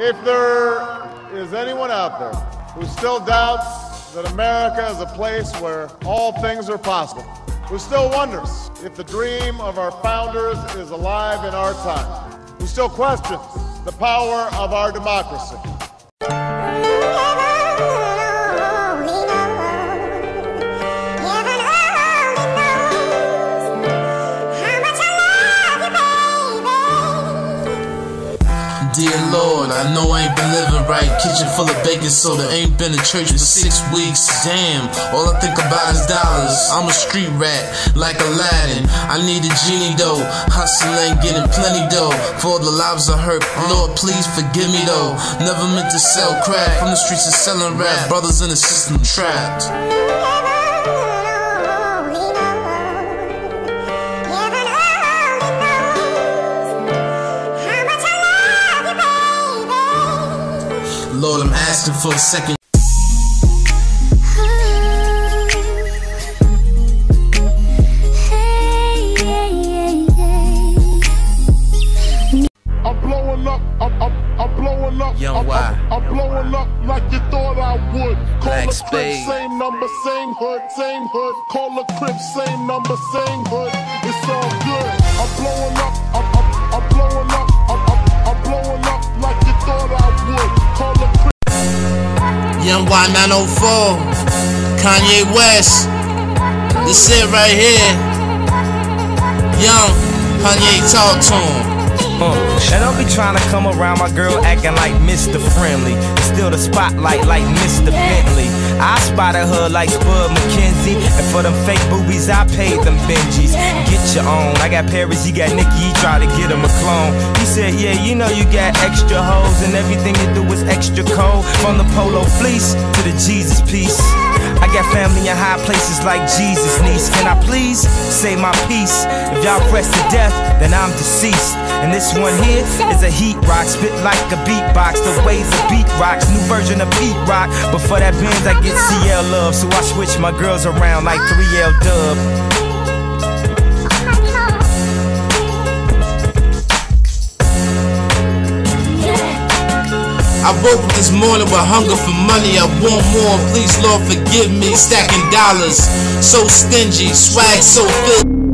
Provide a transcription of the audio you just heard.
If there is anyone out there who still doubts that America is a place where all things are possible, who still wonders if the dream of our founders is alive in our time, who still questions the power of our democracy, Dear Lord, I know I ain't been living right. Kitchen full of baking soda, ain't been to church for six weeks. Damn, all I think about is dollars. I'm a street rat, like Aladdin. I need a genie though. Hustling, getting plenty dough. For the lives I hurt, Lord, please forgive me though. Never meant to sell crack. From the streets of selling rap, brothers in the system trapped. Lord, I'm asking for a second. I'm blowing up, I'm, I'm, I'm blowing up, Young I'm, Y. I'm, I'm blowing up like you thought I would. Call Black a crib, same number, same hood, same hood. Call a crib, same number, same hood. Y904, Kanye West. This it right here. Young Kanye, talk to him. Uh, and don't be trying to come around my girl acting like Mr. Friendly. Still the spotlight like Mr. Bentley. I spotted her like Spuds MacKenzie. And for them fake boobies, I paid them Benjis. Get your own. I got Paris, he got Nicky, he tried to get him a clone. He said, Yeah, you know you got extra hoes, and everything extra cold. From the polo fleece to the Jesus piece. I got family in high places like Jesus, niece. Can I please say my piece? If y'all press to death, then I'm deceased. And this one here is a heat rock, spit like a beatbox. The way the beat rocks, new version of Pete Rock. But for that Benz, I get CL love, so I switch my girls around like 3L Dub. I woke up this morning with hunger for money. I want more. Please, Lord, forgive me. Stacking dollars, so stingy, swag so filthy.